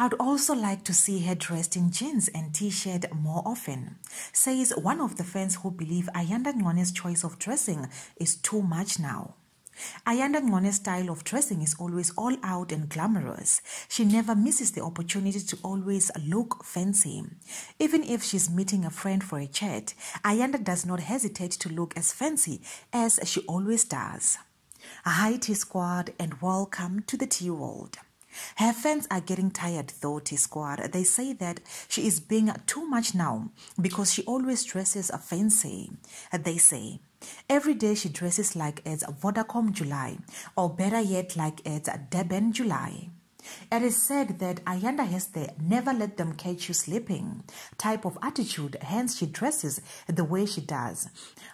I'd also like to see her dressed in jeans and t-shirt more often, says one of the fans who believe Ayanda Ncwane's choice of dressing is too much now. Ayanda Ncwane's style of dressing is always all out and glamorous. She never misses the opportunity to always look fancy. Even if she's meeting a friend for a chat, Ayanda does not hesitate to look as fancy as she always does. Hi Tea Squad and welcome to the Tea World. Her fans are getting tired though, Tea Squad. They say that she is being too much now because she always dresses fancy. They say every day she dresses like it's Vodacom July, or better yet, like it's Durban July. It is said that Ayanda has the never let them catch you sleeping type of attitude, hence she dresses the way she does.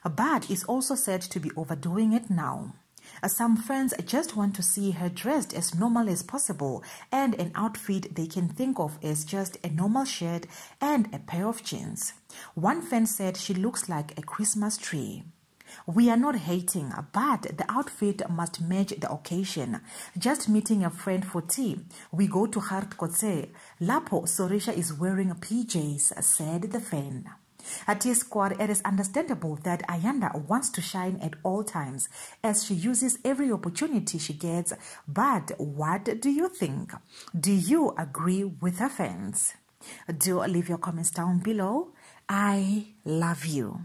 But is also said to be overdoing it now. Some friends just want to see her dressed as normal as possible and an outfit they can think of as just a normal shirt and a pair of jeans. One fan said she looks like a Christmas tree. We are not hating, but the outfit must match the occasion. Just meeting a friend for tea, we go to Hart Kotse. Lapo Sorisha is wearing PJs, said the fan. At Tea Squad, it is understandable that Ayanda wants to shine at all times as she uses every opportunity she gets. But what do you think? Do you agree with her fans? Do leave your comments down below. I love you.